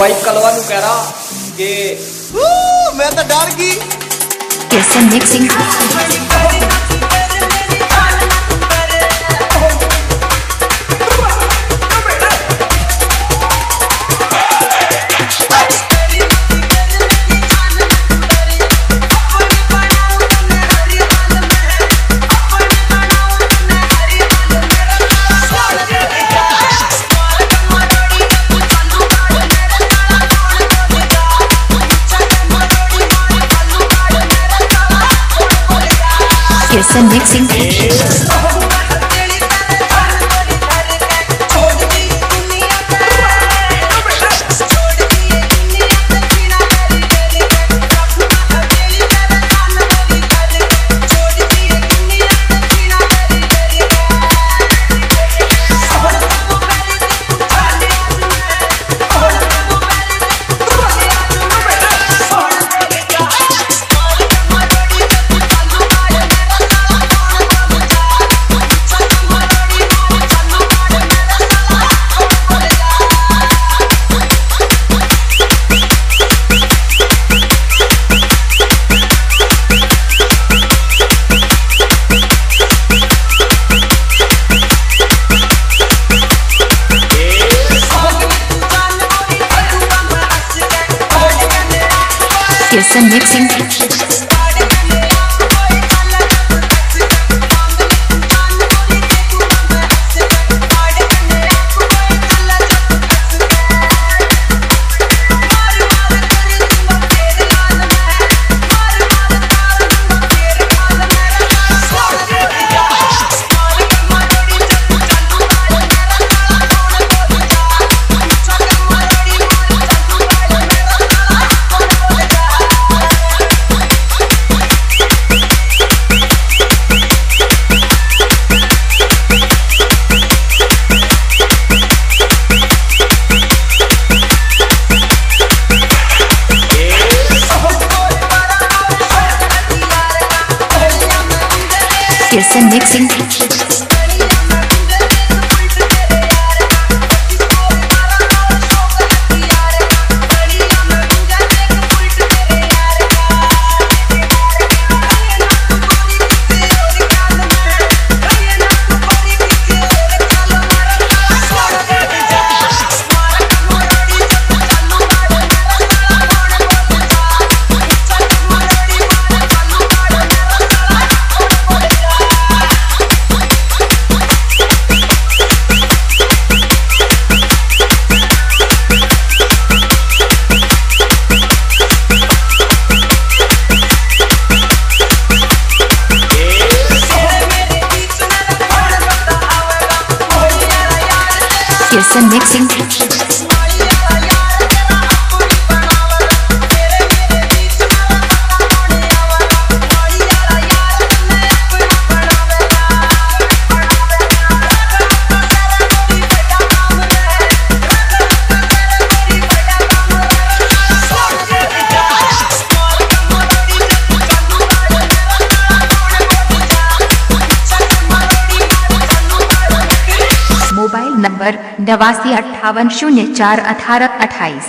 भाई कलवा नु कह रहा के मैं तो Here's and mixing. Kiss and mixing. Yes, and mixing. Yes, some mixing. Mobile number नवासी अट्ठावन शून्य चार अठारह अट्ठाईस।